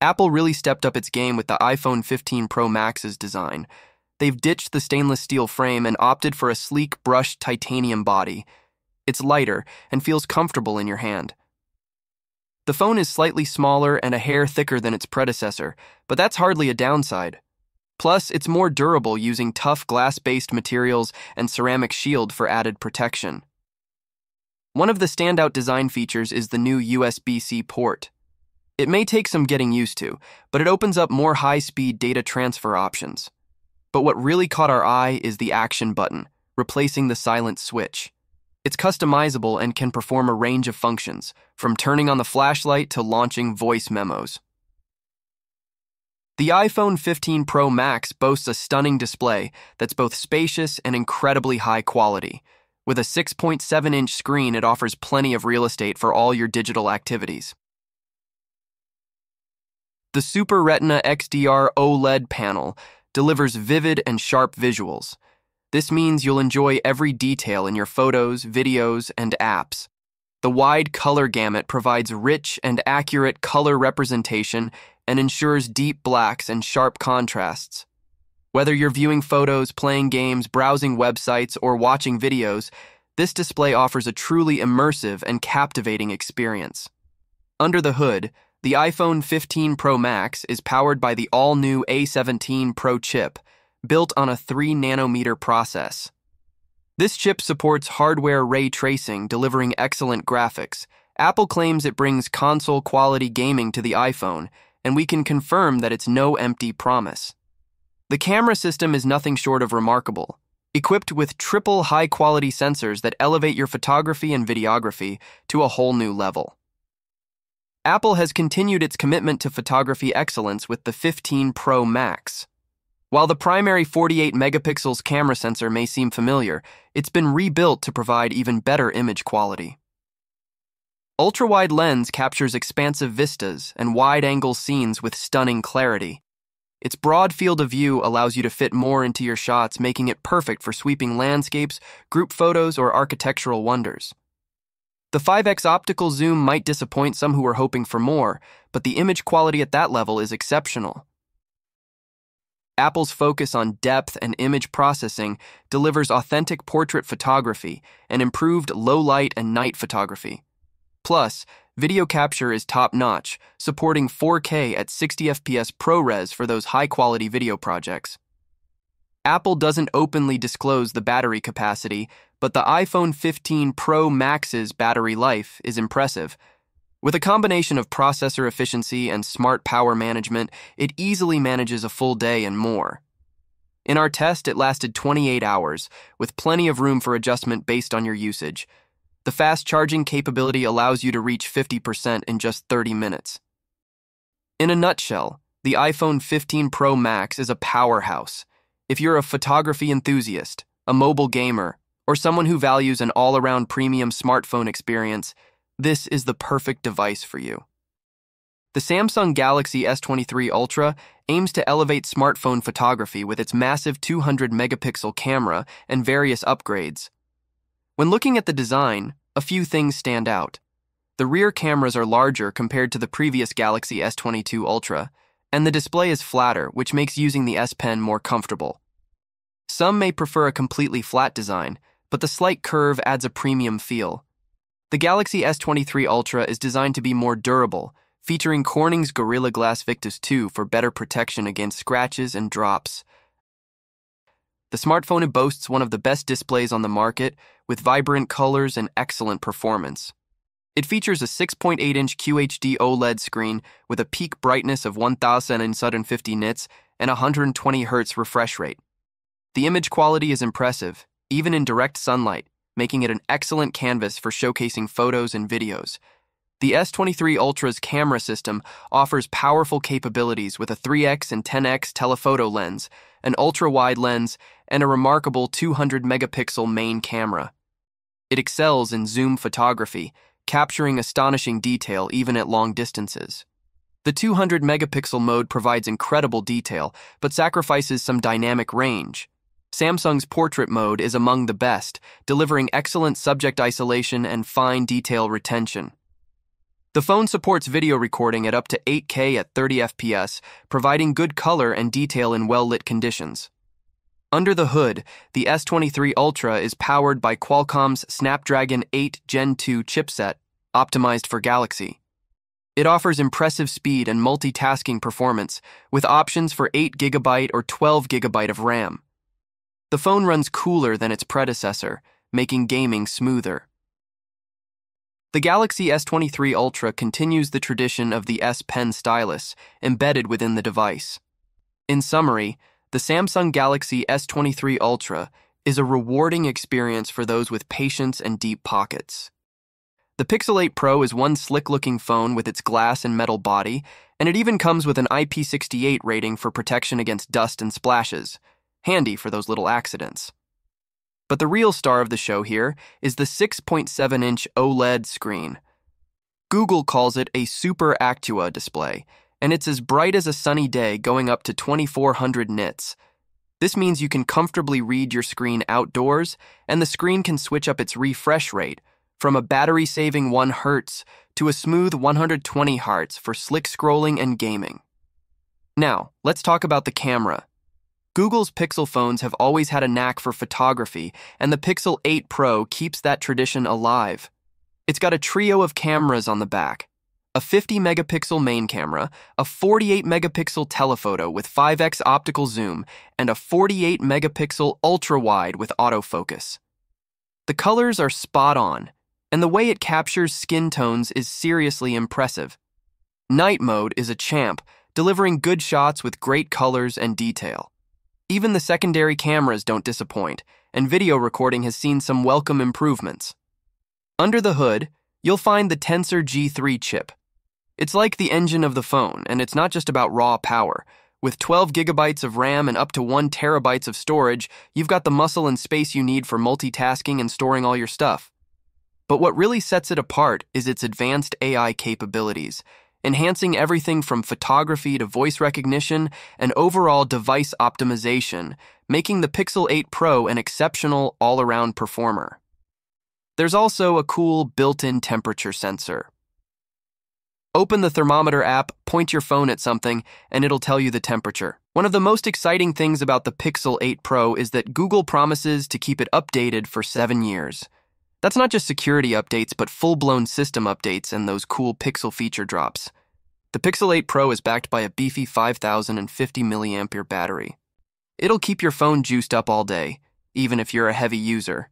Apple really stepped up its game with the iPhone 15 Pro Max's design. They've ditched the stainless steel frame and opted for a sleek, brushed titanium body. It's lighter and feels comfortable in your hand. The phone is slightly smaller and a hair thicker than its predecessor, but that's hardly a downside. Plus, it's more durable using tough glass based materials and ceramic shield for added protection. One of the standout design features is the new USB C port. It may take some getting used to, but it opens up more high speed data transfer options. But what really caught our eye is the action button, replacing the silent switch. It's customizable and can perform a range of functions, from turning on the flashlight to launching voice memos. The iPhone 15 Pro Max boasts a stunning display that's both spacious and incredibly high quality. With a 6.7 inch screen, it offers plenty of real estate for all your digital activities. The Super Retina XDR OLED panel delivers vivid and sharp visuals. This means you'll enjoy every detail in your photos, videos, and apps. The wide color gamut provides rich and accurate color representation and ensures deep blacks and sharp contrasts. Whether you're viewing photos, playing games, browsing websites, or watching videos, this display offers a truly immersive and captivating experience. Under the hood, the iPhone 15 Pro Max is powered by the all new A17 Pro chip, built on a 3 nanometer process. This chip supports hardware ray tracing, delivering excellent graphics. Apple claims it brings console quality gaming to the iPhone, and we can confirm that it's no empty promise. The camera system is nothing short of remarkable. Equipped with triple high quality sensors that elevate your photography and videography to a whole new level. Apple has continued its commitment to photography excellence with the 15 Pro Max. While the primary 48 megapixels camera sensor may seem familiar, it's been rebuilt to provide even better image quality. Ultra-wide lens captures expansive vistas and wide-angle scenes with stunning clarity. Its broad field of view allows you to fit more into your shots, making it perfect for sweeping landscapes, group photos, or architectural wonders. The 5x optical zoom might disappoint some who were hoping for more, but the image quality at that level is exceptional. Apple's focus on depth and image processing delivers authentic portrait photography and improved low light and night photography. Plus, video capture is top notch, supporting 4K at 60 FPS ProRes for those high quality video projects. Apple doesn't openly disclose the battery capacity, but the iPhone 15 Pro Max's battery life is impressive. With a combination of processor efficiency and smart power management, it easily manages a full day and more. In our test, it lasted 28 hours, with plenty of room for adjustment based on your usage. The fast charging capability allows you to reach 50% in just 30 minutes. In a nutshell, the iPhone 15 Pro Max is a powerhouse. If you're a photography enthusiast, a mobile gamer, or someone who values an all around premium smartphone experience, this is the perfect device for you. The Samsung Galaxy S23 Ultra aims to elevate smartphone photography with its massive 200 megapixel camera and various upgrades. When looking at the design, a few things stand out. The rear cameras are larger compared to the previous Galaxy S22 Ultra, and the display is flatter, which makes using the S Pen more comfortable. Some may prefer a completely flat design, but the slight curve adds a premium feel. The Galaxy S23 Ultra is designed to be more durable, featuring Corning's Gorilla Glass Victus 2 for better protection against scratches and drops. The smartphone boasts one of the best displays on the market, with vibrant colors and excellent performance. It features a 6.8 inch QHD OLED screen with a peak brightness of 1050 nits and 120 Hz refresh rate. The image quality is impressive, even in direct sunlight, making it an excellent canvas for showcasing photos and videos. The S23 Ultra's camera system offers powerful capabilities with a 3x and 10x telephoto lens, an ultra wide lens, and a remarkable 200 megapixel main camera. It excels in zoom photography, capturing astonishing detail even at long distances. The 200 megapixel mode provides incredible detail, but sacrifices some dynamic range. Samsung's portrait mode is among the best, delivering excellent subject isolation and fine detail retention. The phone supports video recording at up to 8K at 30 FPS, providing good color and detail in well lit conditions. Under the hood, the S23 Ultra is powered by Qualcomm's Snapdragon 8 Gen 2 chipset, optimized for Galaxy. It offers impressive speed and multitasking performance, with options for 8GB or 12GB of RAM. The phone runs cooler than its predecessor, making gaming smoother. The Galaxy S23 Ultra continues the tradition of the S Pen stylus embedded within the device. In summary, the Samsung Galaxy S23 Ultra is a rewarding experience for those with patience and deep pockets. The Pixel 8 Pro is one slick looking phone with its glass and metal body, and it even comes with an IP68 rating for protection against dust and splashes, handy for those little accidents. But the real star of the show here is the 6.7 inch OLED screen. Google calls it a Super Actua display, and it's as bright as a sunny day going up to 2400 nits. This means you can comfortably read your screen outdoors, and the screen can switch up its refresh rate from a battery saving 1 Hz to a smooth 120 Hz for slick scrolling and gaming. Now, let's talk about the camera. Google's Pixel phones have always had a knack for photography, and the Pixel 8 Pro keeps that tradition alive. It's got a trio of cameras on the back a 50 megapixel main camera, a 48 megapixel telephoto with 5x optical zoom, and a 48 megapixel ultra wide with autofocus. The colors are spot on, and the way it captures skin tones is seriously impressive. Night mode is a champ, delivering good shots with great colors and detail. Even the secondary cameras don't disappoint, and video recording has seen some welcome improvements. Under the hood, you'll find the Tensor G3 chip. It's like the engine of the phone, and it's not just about raw power. With 12 gigabytes of RAM and up to 1 terabytes of storage, you've got the muscle and space you need for multitasking and storing all your stuff. But what really sets it apart is its advanced AI capabilities enhancing everything from photography to voice recognition and overall device optimization, making the Pixel 8 Pro an exceptional all around performer. There's also a cool built in temperature sensor. Open the thermometer app, point your phone at something, and it'll tell you the temperature. One of the most exciting things about the Pixel 8 Pro is that Google promises to keep it updated for seven years. That's not just security updates, but full blown system updates and those cool Pixel feature drops. The Pixel 8 Pro is backed by a beefy 5050 mAh battery. It'll keep your phone juiced up all day, even if you're a heavy user.